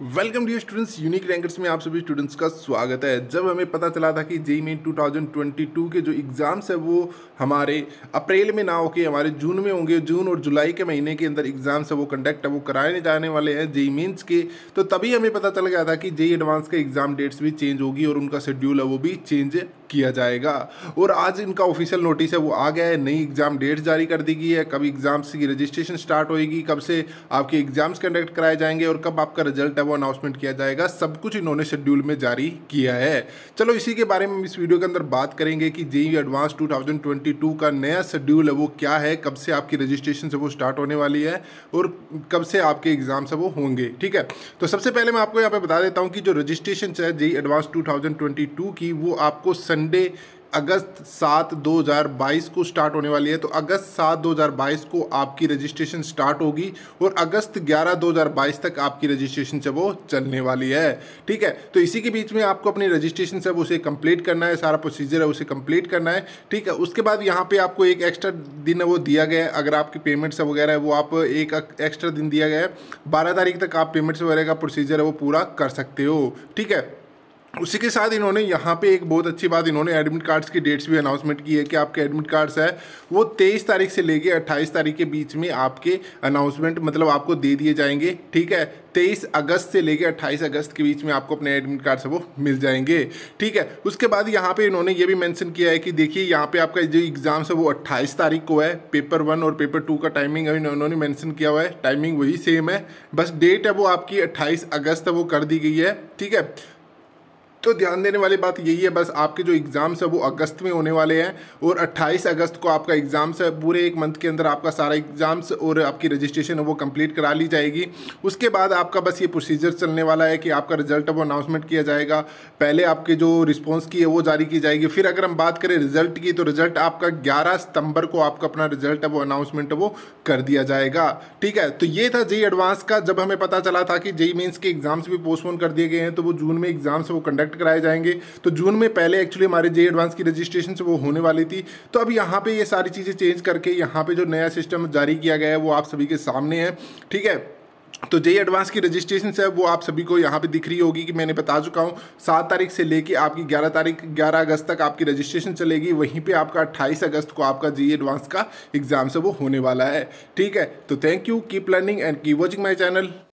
Welcome dear students Unique Rankers में आप सभी स्टूडेंट्स का स्वागत है। जब हमें पता चला था कि जेई मेन 2022 के जो एग्ज़ाम्स है, वो हमारे अप्रैल में ना होके, हमारे जून में होंगे, जून और जुलाई के महीने के अंदर एग्ज़ाम्स है, वो कंडक्ट है, वो कराए जाने वाले हैं जेई मेन्स के। तो तभी हमें पता चल गया था कि जेई एडवांस के एग्ज़ाम डेट्स भी चेंज होगी और उनका शेड्यूल है, वो भी चेंज किया जाएगा। और आज इनका ऑफिशियल नोटिस है, वो आ गया है। नई एग्ज़ाम डेट जारी कर दी गई है। कब एग्ज़ाम्स की रजिस्ट्रेशन स्टार्ट होएगी, कब से आपके एग्ज़ाम्स कंडक्ट कराए जाएँगे और कब आपका रिज़ल्ट है, वो अनाउंसमेंट किया जाएगा। सब कुछ इन्होंने शेड्यूल में जारी किया है। चलो, इसी के बारे में इस वीडियो के अंदर बात करेंगे कि जेई एडवांस 2022 का नया शेड्यूल है, वो क्या है, कब से आपकी रजिस्ट्रेशन से वो स्टार्ट होने वाली है और कब से आपके एग्ज़ाम्स है, वो होंगे। ठीक है? तो सबसे पहले मैं आपको यहाँ पे बता देता हूँ कि जो रजिस्ट्रेशन है जेई एडवांस टू की, वो आपको संडे अगस्त सात 2022 को स्टार्ट होने वाली है। तो अगस्त सात 2022 को आपकी रजिस्ट्रेशन स्टार्ट होगी और अगस्त 11 2022 तक आपकी रजिस्ट्रेशन से वो चलने वाली है। ठीक है? तो इसी के बीच में आपको अपनी रजिस्ट्रेशन से उसे कंप्लीट करना है, सारा प्रोसीजर है, उसे कंप्लीट करना है। ठीक है? उसके बाद यहाँ पे आपको एक एक्स्ट्रा दिन वो दिया गया है। अगर आपकी पेमेंट्स वगैरह है, वो आप एक एक्स्ट्रा दिन दिया गया है। बारह तारीख तक आप पेमेंट्स वगैरह का प्रोसीजर है, वो पूरा कर सकते हो। ठीक है? उसी के साथ इन्होंने यहाँ पे एक बहुत अच्छी बात, इन्होंने एडमिट कार्ड्स की डेट्स भी अनाउंसमेंट की है कि आपके एडमिट कार्ड्स है। वो तेईस तारीख से लेके अट्ठाईस तारीख के बीच में आपके अनाउंसमेंट मतलब आपको दे दिए जाएँगे, ठीक है? तेईस अगस्त से लेके अट्ठाईस अगस्त के बीच में आपको अपने एडमिट कार्ड से वो मिल जाएँगे, ठीक है? उसके बाद यहाँ पे इन्होंने ये भी मैंशन किया है कि देखिए, यहाँ पे आपका जो एग्ज़ाम है, वो अट्ठाईस तारीख को है। पेपर वन और पेपर टू का टाइमिंग अभी उन्होंने मैंशन किया हुआ है टाइमिंग वही सेम है। बस डेट है वो आपकी अट्ठाईस अगस्त वो कर दी गई है, ठीक है? तो ध्यान देने वाली बात यही है, बस आपके जो एग्ज़ाम्स है वो अगस्त में होने वाले हैं और 28 अगस्त को आपका एग्ज़ाम्स है, पूरे एक मंथ के अंदर आपका सारा एग्ज़ाम्स और आपकी रजिस्ट्रेशन है वो कंप्लीट करा ली जाएगी। उसके बाद आपका बस ये प्रोसीजर चलने वाला है कि आपका रिज़ल्ट वो अनाउंसमेंट किया जाएगा, पहले आपके जो रिस्पॉन्स की है वो जारी की जाएगी। फिर अगर हम बात करें रिज़ल्ट की तो रिज़ल्ट आपका ग्यारह सितंबर को आपका अपना रिज़ल्ट वो अनाउंसमेंट वो कर दिया जाएगा। ठीक है तो ये था जेई एडवांस का। जब हमें पता चला था कि जेई मीन्स के एग्ज़ाम्स भी पोस्टपोन कर दिए गए हैं तो वो जून में एग्ज़ाम्स वो कंडक्ट कराए जाएँगे। तो जून में पहले एक्चुअली हमारे जे एडवांस की रजिस्ट्रेशन से वो होने वाली थी। तो अब यहाँ पे ये सारी चीज़ें चेंज करके यहाँ पे जो नया सिस्टम जारी किया गया है, वो आप सभी के सामने है। ठीक है? तो जे एडवांस की रजिस्ट्रेशन है वो आप सभी को यहाँ पे दिख रही होगी कि मैंने बता चुका हूँ, सात तारीख से लेके आपकी ग्यारह तारीख, ग्यारह अगस्त तक आपकी रजिस्ट्रेशन चलेगी। वहीं पे आपका अट्ठाईस अगस्त को आपका जे एडवांस का एग्ज़ाम से वो होने वाला है। ठीक है? तो thank you keep learning and keep watching my channel